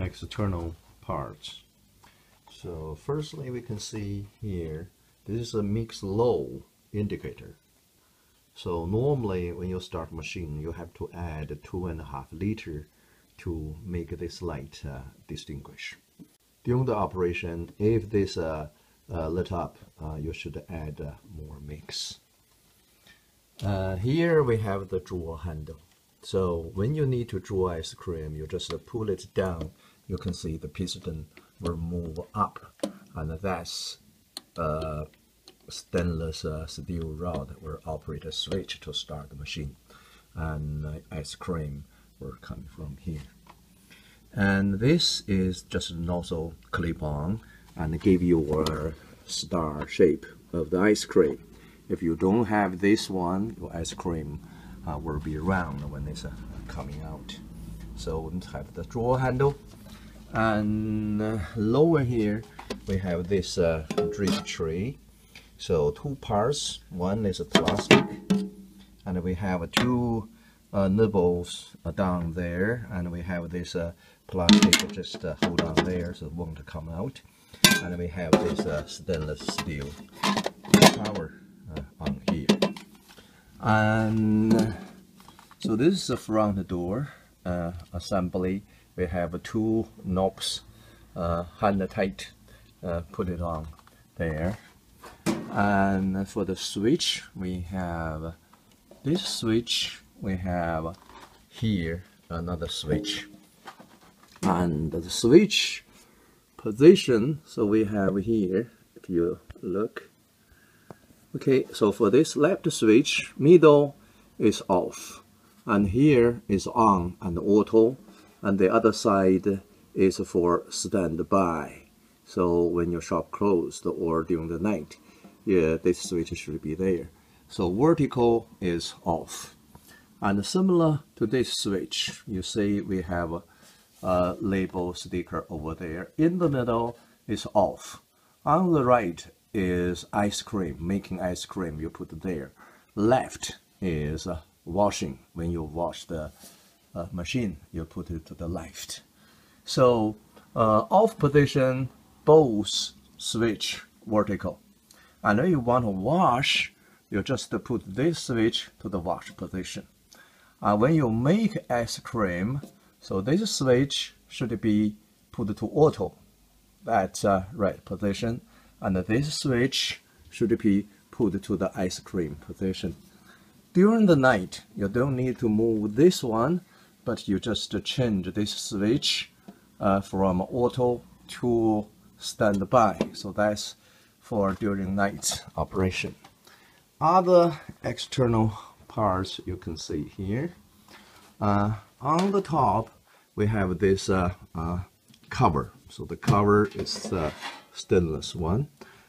external parts. So firstly, we can see here, this is a mix low indicator. So normally when you start machine, you have to add two and a half liter to make this light uh, distinguish. During the operation, if this uh, uh, lit up, uh, you should add uh, more mix. Uh, here we have the draw handle. So when you need to draw ice cream, you just pull it down. You can see the piston will move up, and that's a stainless uh, steel rod will operate a switch to start the machine, and uh, ice cream will come from here. And this is just a nozzle clip-on and give you a star shape of the ice cream. If you don't have this one, your ice cream uh, will be round when it's uh, coming out. So we have the draw handle. And uh, lower here, we have this uh, drip tray. So two parts. One is a plastic, and we have two uh, nibbles uh, down there, and we have this plastic just hold on there so it won't come out. And we have this stainless steel uh, on here. And so this is the front door uh, assembly. We have two knobs, uh, hand tight, uh, put it on there. And for the switch, we have this switch. We have here another switch. And the switch position, so we have here, if you look, Okay, so for this left switch, middle is off, and here is on and auto, and the other side is for standby. So when your shop closed or during the night, yeah, this switch should be there. So vertical is off. And similar to this switch, you see we have a, label sticker over there. In the middle is off. On the right is ice cream, making ice cream, you put there. Left is washing. When you wash the uh, machine, you put it to the left. So uh, off position, both switch vertical. And if you want to wash, you just put this switch to the wash position. And when you make ice cream, so this switch should be put to auto. That's uh, right position and this switch should be put to the ice cream position. During the night, you don't need to move this one, but you just change this switch uh, from auto to standby. So that's for during night operation. Other external parts you can see here. Uh, on the top, we have this uh, uh cover. So the cover is uh, stainless one.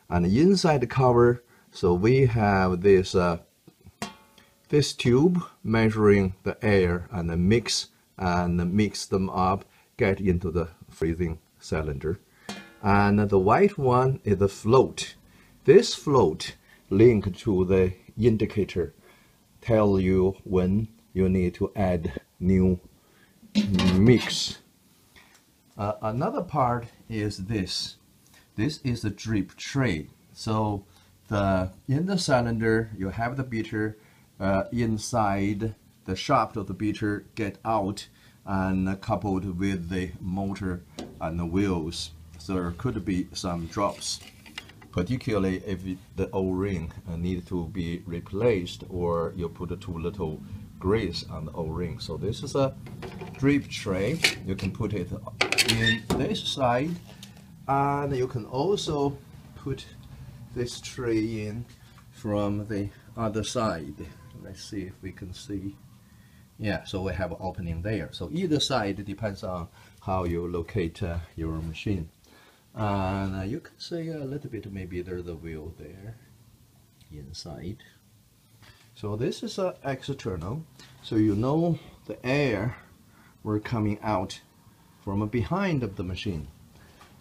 And inside the cover, so we have this uh, this tube measuring the air and the mix and mix them up, get into the freezing cylinder. And the white one is the float. This float link to the indicator tell you when you need to add new mix. Uh, another part is this. This is the drip tray. So the in the cylinder you have the beater uh, inside the shaft of the beater get out and coupled with the motor and the wheels. So there could be some drops, particularly if the O-ring uh, need to be replaced or you put too little grease on the O-ring. So this is a drip tray. You can put it in this side and you can also put this tray in from the other side let's see if we can see. Yeah so we have an opening there. So either side depends on how you locate uh, your machine. And uh, you can see a little bit maybe there's a wheel there inside. So this is uh, external. So you know the air were coming out from behind of the machine.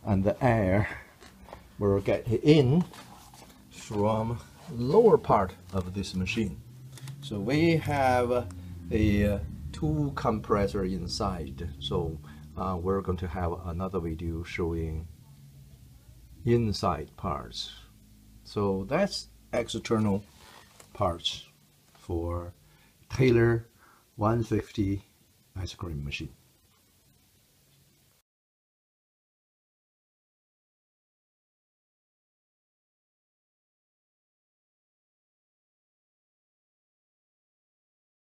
And the air will get in from lower part of this machine. So we have a, two compressor inside. So uh, we're going to have another video showing inside parts. So that's external parts for Taylor 150 ice cream machine.